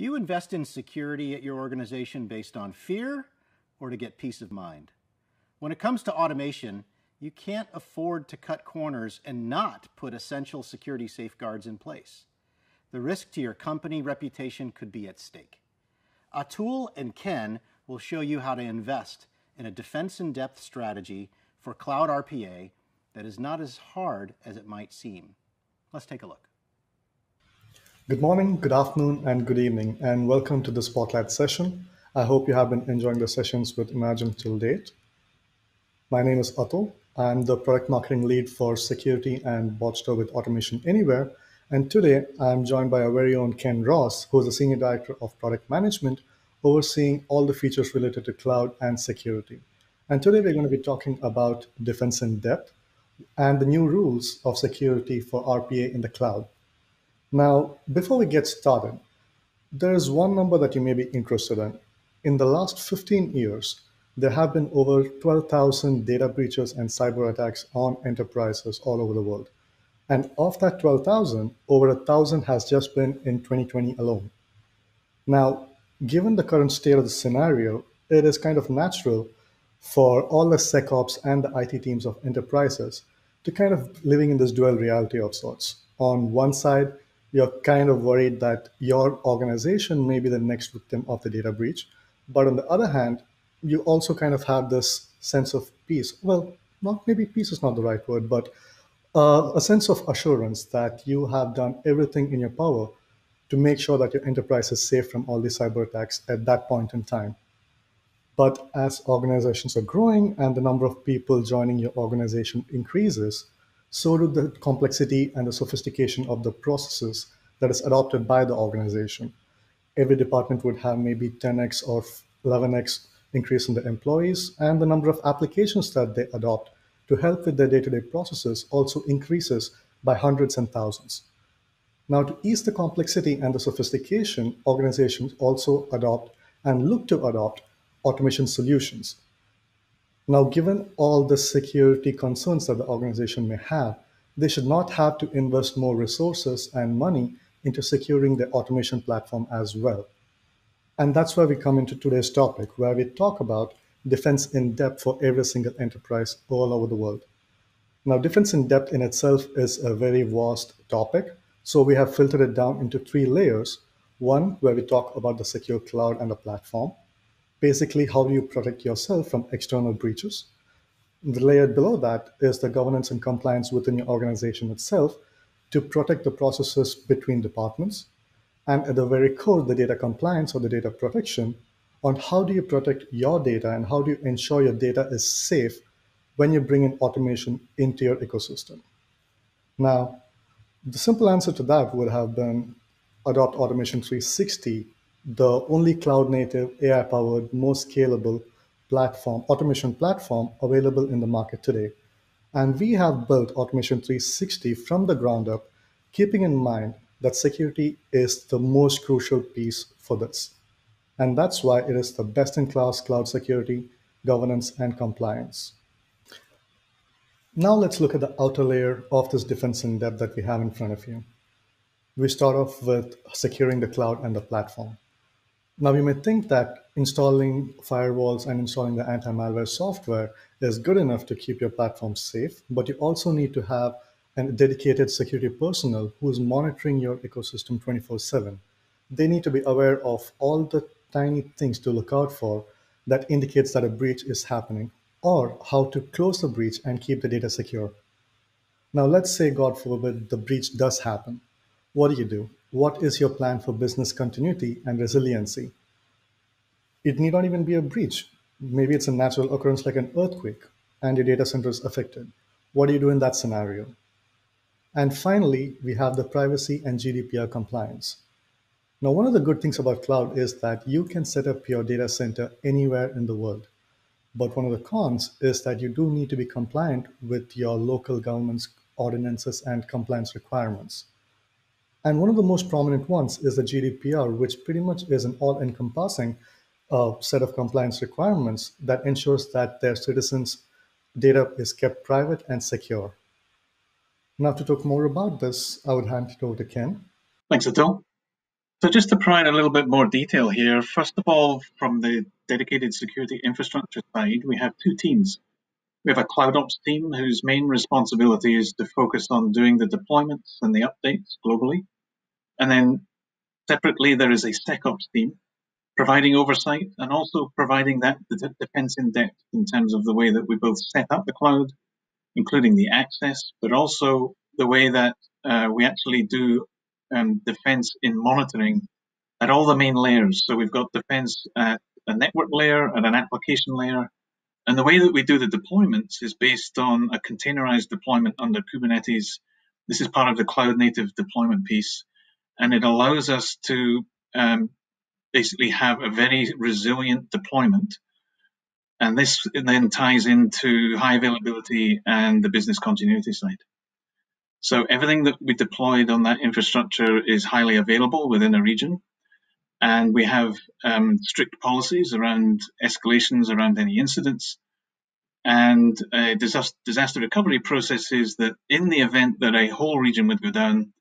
Do you invest in security at your organization based on fear or to get peace of mind? When it comes to automation, you can't afford to cut corners and not put essential security safeguards in place. The risk to your company reputation could be at stake. Atul and Ken will show you how to invest in a defense in depth strategy for cloud RPA that is not as hard as it might seem. Let's take a look. Good morning, good afternoon, and good evening, and welcome to the Spotlight session. I hope you have been enjoying the sessions with Imagine till date. My name is Atul. I'm the product marketing lead for security and Watchdog with Automation Anywhere. And today I'm joined by our very own Ken Ross, who is the Senior Director of Product Management, overseeing all the features related to cloud and security. And today we're going to be talking about defense in depth and the new rules of security for RPA in the cloud. Now, before we get started, there's one number that you may be interested in. In the last 15 years, there have been over 12,000 data breaches and cyber attacks on enterprises all over the world. And of that 12,000, over a thousand has just been in 2020 alone. Now, given the current state of the scenario, it is kind of natural for all the SecOps and the IT teams of enterprises to kind of living in this dual reality of sorts. On one side, you're kind of worried that your organization may be the next victim of the data breach. But on the other hand, you also kind of have this sense of peace. Well, not maybe peace is not the right word, but uh, a sense of assurance that you have done everything in your power to make sure that your enterprise is safe from all these cyber attacks at that point in time. But as organizations are growing and the number of people joining your organization increases, so do the complexity and the sophistication of the processes that is adopted by the organization. Every department would have maybe 10x or 11x increase in the employees, and the number of applications that they adopt to help with their day to day processes also increases by hundreds and thousands. Now, to ease the complexity and the sophistication, organizations also adopt and look to adopt automation solutions now, given all the security concerns that the organization may have, they should not have to invest more resources and money into securing their automation platform as well. And that's where we come into today's topic, where we talk about defense in depth for every single enterprise all over the world. Now, defense in depth in itself is a very vast topic. So we have filtered it down into three layers. One, where we talk about the secure cloud and the platform basically how do you protect yourself from external breaches. The layer below that is the governance and compliance within your organization itself to protect the processes between departments. And at the very core, the data compliance or the data protection on how do you protect your data and how do you ensure your data is safe when you bring in automation into your ecosystem. Now, the simple answer to that would have been adopt Automation 360 the only cloud native AI powered, most scalable platform, automation platform available in the market today. And we have built Automation 360 from the ground up, keeping in mind that security is the most crucial piece for this. And that's why it is the best in class cloud security, governance, and compliance. Now let's look at the outer layer of this defense in depth that we have in front of you. We start off with securing the cloud and the platform. Now, you may think that installing firewalls and installing the anti malware software is good enough to keep your platform safe, but you also need to have a dedicated security personnel who is monitoring your ecosystem 24 7. They need to be aware of all the tiny things to look out for that indicates that a breach is happening or how to close the breach and keep the data secure. Now, let's say, God forbid, the breach does happen. What do you do? What is your plan for business continuity and resiliency? It need not even be a breach. Maybe it's a natural occurrence like an earthquake and your data center is affected. What do you do in that scenario? And finally, we have the privacy and GDPR compliance. Now, one of the good things about cloud is that you can set up your data center anywhere in the world. But one of the cons is that you do need to be compliant with your local government's ordinances and compliance requirements. And one of the most prominent ones is the GDPR, which pretty much is an all encompassing uh, set of compliance requirements that ensures that their citizens' data is kept private and secure. Now, to talk more about this, I would hand it over to Ken. Thanks, Atul. So just to provide a little bit more detail here, first of all, from the dedicated security infrastructure side, we have two teams. We have a cloud ops team whose main responsibility is to focus on doing the deployments and the updates globally. And then separately, there is a SecOps team providing oversight and also providing that defense in depth in terms of the way that we both set up the cloud, including the access, but also the way that uh, we actually do um, defense in monitoring at all the main layers. So we've got defense at a network layer and an application layer. And the way that we do the deployments is based on a containerized deployment under Kubernetes. This is part of the cloud native deployment piece. And it allows us to um, basically have a very resilient deployment. And this then ties into high availability and the business continuity side. So everything that we deployed on that infrastructure is highly available within a region. And we have um, strict policies around escalations around any incidents and disaster, disaster recovery processes that in the event that a whole region would go down,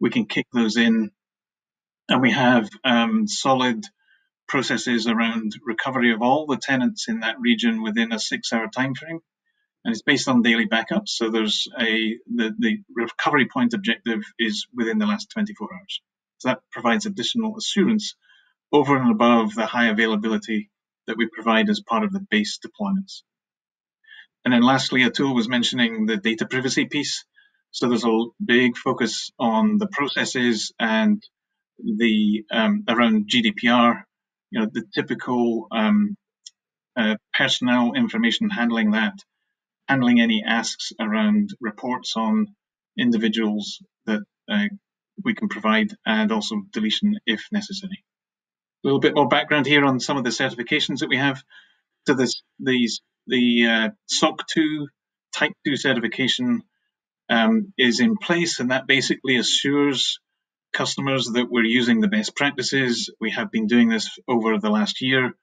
we can kick those in. And we have um, solid processes around recovery of all the tenants in that region within a six hour time frame and it's based on daily backups. So there's a the, the recovery point objective is within the last 24 hours. So that provides additional assurance over and above the high availability that we provide as part of the base deployments. And then lastly, Atul was mentioning the data privacy piece. So there's a big focus on the processes and the um, around GDPR, you know, the typical um, uh, personnel information handling that handling any asks around reports on individuals that uh, we can provide and also deletion if necessary. A little bit more background here on some of the certifications that we have. So this, these, the uh, SOC 2 Type 2 certification um, is in place, and that basically assures customers that we're using the best practices. We have been doing this over the last year,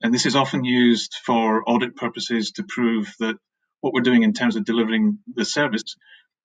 and this is often used for audit purposes to prove that what we're doing in terms of delivering the service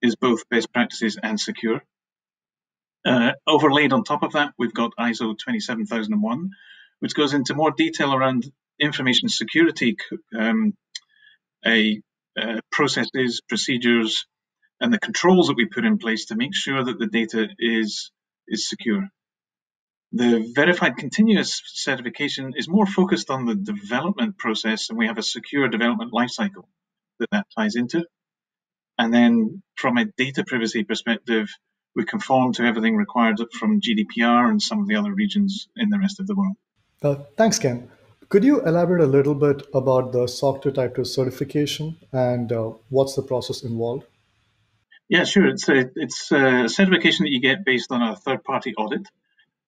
is both best practices and secure. Uh, overlaid on top of that, we've got ISO 27001, which goes into more detail around information security um, a, uh, processes, procedures, and the controls that we put in place to make sure that the data is is secure. The verified continuous certification is more focused on the development process, and we have a secure development lifecycle that that ties into. And then from a data privacy perspective, we conform to everything required from GDPR and some of the other regions in the rest of the world. Uh, thanks, Ken. Could you elaborate a little bit about the SOC 2 Type 2 certification and uh, what's the process involved? Yeah, sure. It's a, it's a certification that you get based on a third party audit.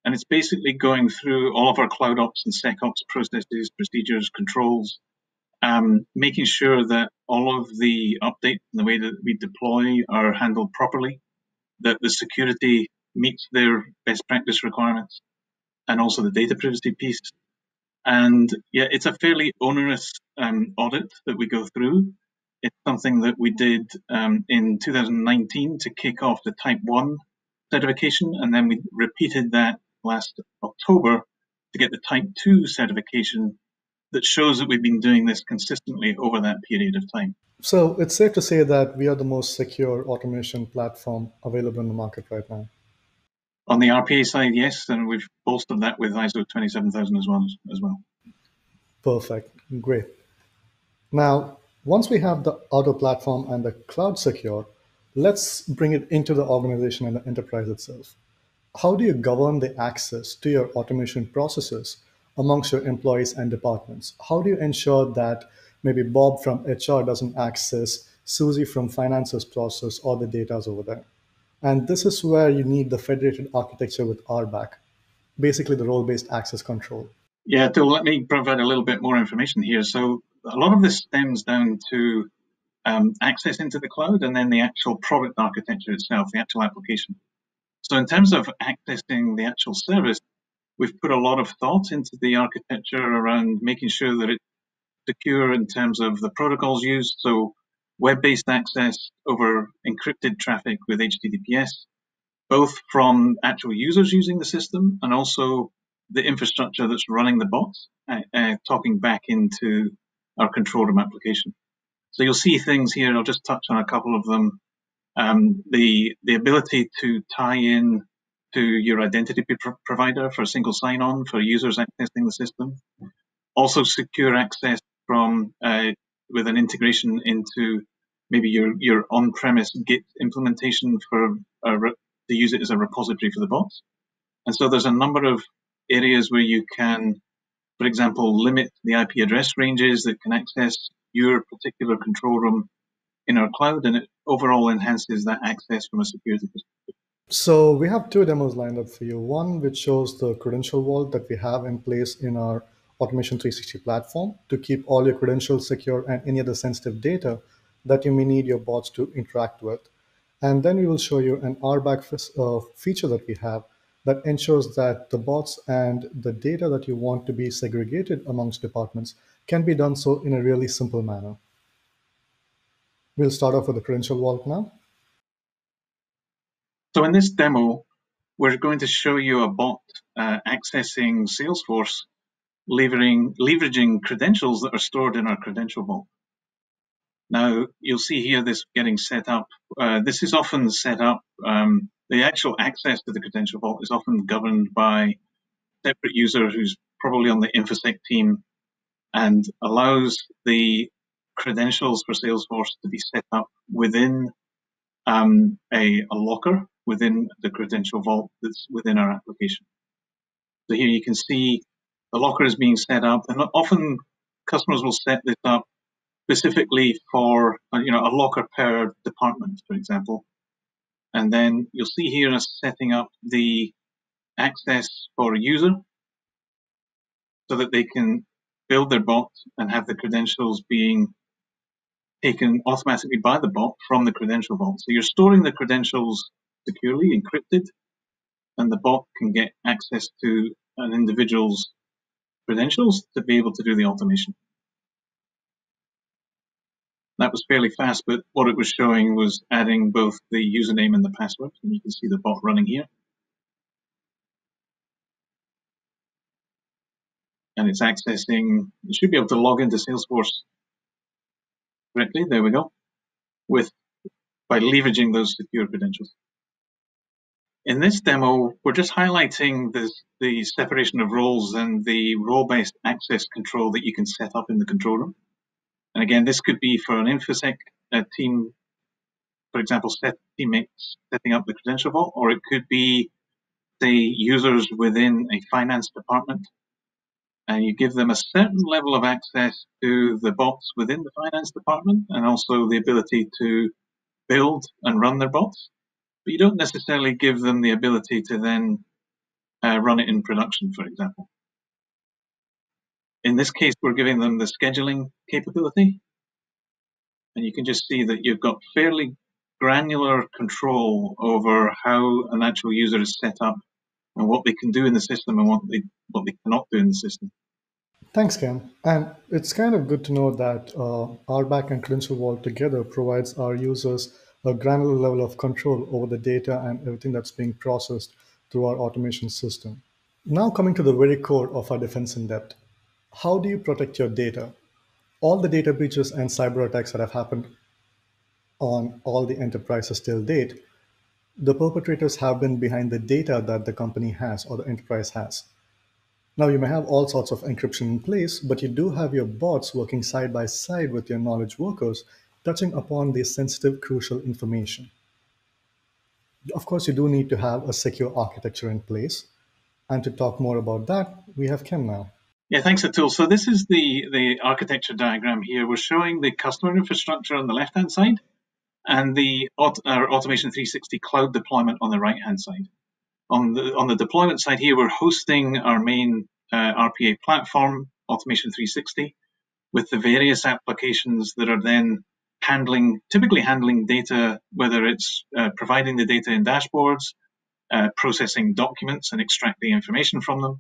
And it's basically going through all of our cloud ops and SecOps processes, procedures, controls, um, making sure that all of the updates and the way that we deploy are handled properly, that the security meets their best practice requirements, and also the data privacy piece. And yeah, it's a fairly onerous um, audit that we go through. It's something that we did um, in 2019 to kick off the Type 1 certification, and then we repeated that last October to get the Type 2 certification that shows that we've been doing this consistently over that period of time. So it's safe to say that we are the most secure automation platform available in the market right now. On the RPA side, yes, and we've bolstered that with ISO 27000 as well. As well. Perfect, great. Now, once we have the auto platform and the cloud secure, let's bring it into the organization and the enterprise itself. How do you govern the access to your automation processes amongst your employees and departments? How do you ensure that maybe Bob from HR doesn't access Susie from finances process or the data's over there? And this is where you need the federated architecture with RBAC, basically the role-based access control. Yeah, so let me provide a little bit more information here. So a lot of this stems down to um, access into the cloud and then the actual product architecture itself, the actual application. So in terms of accessing the actual service, we've put a lot of thought into the architecture around making sure that it's secure in terms of the protocols used. So web-based access over encrypted traffic with HTTPS, both from actual users using the system and also the infrastructure that's running the bots, uh, uh, talking back into our control room application. So you'll see things here. I'll just touch on a couple of them. Um, the the ability to tie in to your identity provider for a single sign-on for users accessing the system. Also, secure access from uh, with an integration into maybe your your on-premise Git implementation for to use it as a repository for the bots. And so there's a number of areas where you can, for example, limit the IP address ranges that can access your particular control room in our cloud, and it overall enhances that access from a security perspective. So we have two demos lined up for you. One which shows the credential vault that we have in place in our Automation 360 platform to keep all your credentials secure and any other sensitive data that you may need your bots to interact with. And then we will show you an RBAC uh, feature that we have that ensures that the bots and the data that you want to be segregated amongst departments can be done so in a really simple manner. We'll start off with the credential vault now. So in this demo, we're going to show you a bot uh, accessing Salesforce, leveraging, leveraging credentials that are stored in our credential vault. Now, you'll see here this getting set up. Uh, this is often set up, um, the actual access to the credential vault is often governed by a separate user who's probably on the InfoSec team and allows the credentials for Salesforce to be set up within um, a, a locker within the credential vault that's within our application. So here you can see the locker is being set up and often customers will set this up specifically for uh, you know a locker per department, for example. And then you'll see here us setting up the access for a user so that they can build their bot and have the credentials being taken automatically by the bot from the credential vault. So you're storing the credentials securely encrypted and the bot can get access to an individual's credentials to be able to do the automation. That was fairly fast, but what it was showing was adding both the username and the password, and you can see the bot running here. And it's accessing, it should be able to log into Salesforce correctly, there we go, with by leveraging those secure credentials. In this demo, we're just highlighting this, the separation of roles and the role-based access control that you can set up in the control room. And again, this could be for an InfoSec team, for example, set teammates setting up the credential vault, or it could be, say, users within a finance department. And you give them a certain level of access to the bots within the finance department and also the ability to build and run their bots. But you don't necessarily give them the ability to then uh, run it in production, for example. In this case, we're giving them the scheduling capability. And you can just see that you've got fairly granular control over how an actual user is set up and what they can do in the system and what they what they cannot do in the system. Thanks, Ken. And it's kind of good to know that uh, RBAC and Credential Vault together provides our users a granular level of control over the data and everything that's being processed through our automation system. Now coming to the very core of our defense in depth how do you protect your data? All the data breaches and cyber attacks that have happened on all the enterprises till date, the perpetrators have been behind the data that the company has or the enterprise has. Now, you may have all sorts of encryption in place, but you do have your bots working side by side with your knowledge workers, touching upon this sensitive, crucial information. Of course, you do need to have a secure architecture in place. And to talk more about that, we have Ken now. Yeah, thanks, Atul. So this is the, the architecture diagram here. We're showing the customer infrastructure on the left-hand side and the our Automation 360 cloud deployment on the right-hand side. On the, on the deployment side here, we're hosting our main uh, RPA platform, Automation 360, with the various applications that are then handling, typically handling data, whether it's uh, providing the data in dashboards, uh, processing documents and extracting information from them,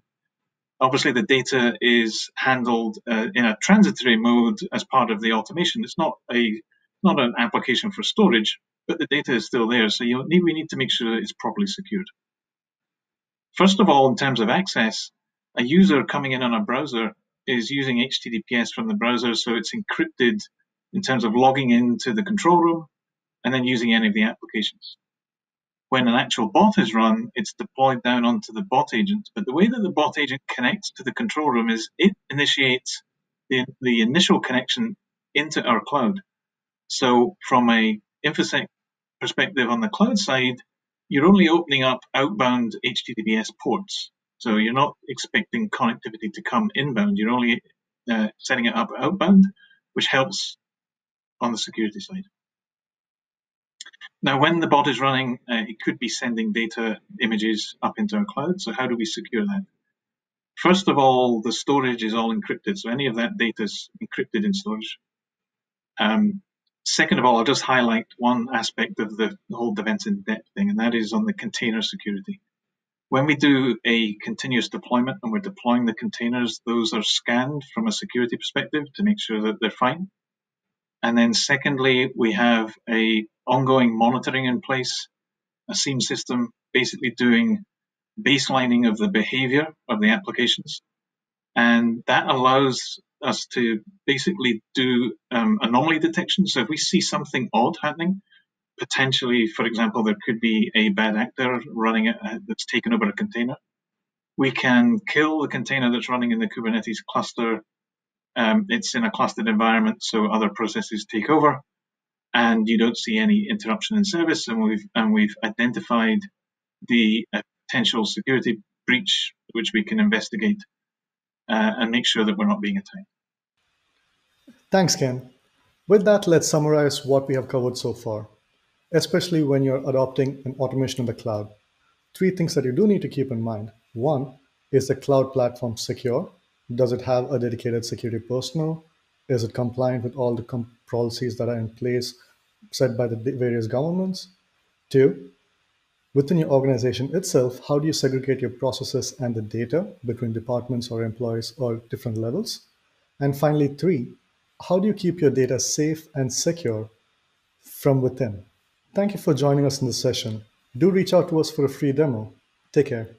Obviously, the data is handled uh, in a transitory mode as part of the automation. It's not a not an application for storage, but the data is still there. So need, we need to make sure that it's properly secured. First of all, in terms of access, a user coming in on a browser is using HTTPS from the browser, so it's encrypted in terms of logging into the control room and then using any of the applications. When an actual bot is run, it's deployed down onto the bot agent. But the way that the bot agent connects to the control room is it initiates the, the initial connection into our cloud. So from a InfoSec perspective on the cloud side, you're only opening up outbound HTTPS ports. So you're not expecting connectivity to come inbound. You're only uh, setting it up outbound, which helps on the security side. Now, when the bot is running, uh, it could be sending data images up into a cloud. So how do we secure that? First of all, the storage is all encrypted. So any of that data is encrypted in storage. Um, second of all, I'll just highlight one aspect of the whole defense in depth thing, and that is on the container security. When we do a continuous deployment and we're deploying the containers, those are scanned from a security perspective to make sure that they're fine. And then secondly, we have a ongoing monitoring in place, a SIEM system basically doing baselining of the behavior of the applications. And that allows us to basically do um, anomaly detection. So if we see something odd happening, potentially, for example, there could be a bad actor running it that's taken over a container. We can kill the container that's running in the Kubernetes cluster. Um, it's in a clustered environment, so other processes take over, and you don't see any interruption in service. And we've and we've identified the uh, potential security breach, which we can investigate uh, and make sure that we're not being attacked. Thanks, Ken. With that, let's summarize what we have covered so far, especially when you're adopting an automation in the cloud. Three things that you do need to keep in mind. One, is the cloud platform secure? Does it have a dedicated security personnel? Is it compliant with all the policies that are in place set by the various governments? Two, Within your organization itself, how do you segregate your processes and the data between departments or employees or different levels? And finally, three, how do you keep your data safe and secure from within? Thank you for joining us in this session. Do reach out to us for a free demo. Take care.